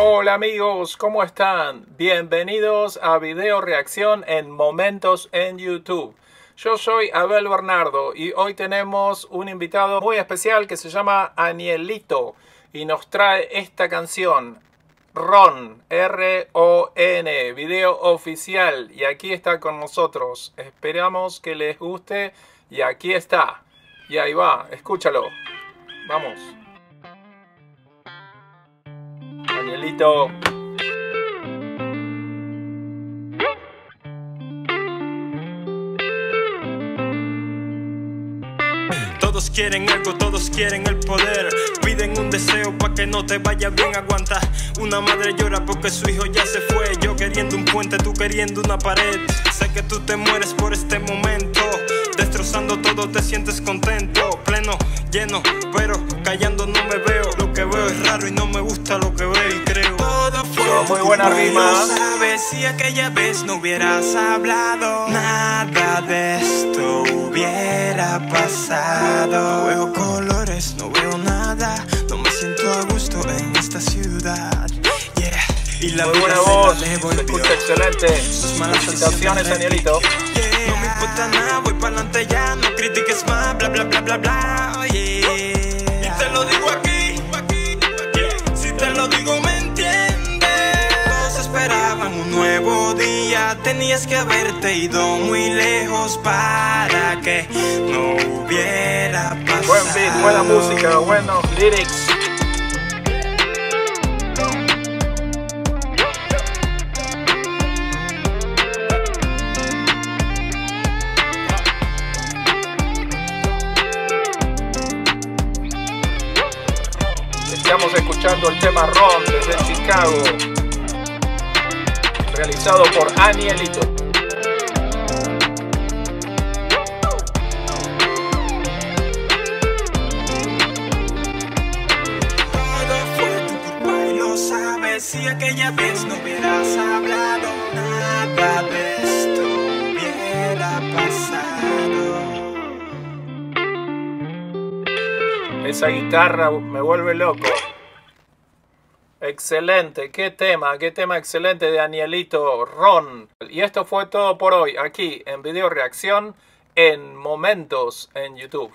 Hola amigos, ¿cómo están? Bienvenidos a Video Reacción en Momentos en YouTube. Yo soy Abel Bernardo y hoy tenemos un invitado muy especial que se llama Anielito y nos trae esta canción, Ron, R-O-N, video oficial. Y aquí está con nosotros. Esperamos que les guste y aquí está. Y ahí va, escúchalo. Vamos. Danielito. Todos quieren algo, todos quieren el poder. Piden un deseo para que no te vaya bien. Aguanta. Una madre llora porque su hijo ya se fue. Yo queriendo un puente, tú queriendo una pared. Sé que tú te mueres por este momento. Destrozando todo, te sientes contento. Pleno, lleno, pero callando veo. Es raro y no me gusta lo que veo y creo. Todo fue muy buena rima. sabes si aquella vez no hubieras hablado. Nada de esto hubiera pasado. No veo colores, no veo nada. No me siento a gusto en esta ciudad. Yeah. Y la Muy vida buena voz. Se escucha excelente. Felicitaciones. Danielito. Yeah. No me importa nada, voy para adelante ya. No critiques más, bla bla bla bla bla. Oh, yeah. Tenías que haberte ido muy lejos para que no hubiera pasado. Buen beat, buena música, buenos lyrics. Estamos escuchando el tema Ron desde Chicago, realizado por Anielito. Todo fue tu culpa y lo sabes. Si aquella vez no hubieras hablado, nada de esto hubiera pasado. Esa guitarra me vuelve loco. Excelente, qué tema, qué tema excelente de Danielito Ron. Y esto fue todo por hoy aquí en Video Reacción en Momentos en YouTube.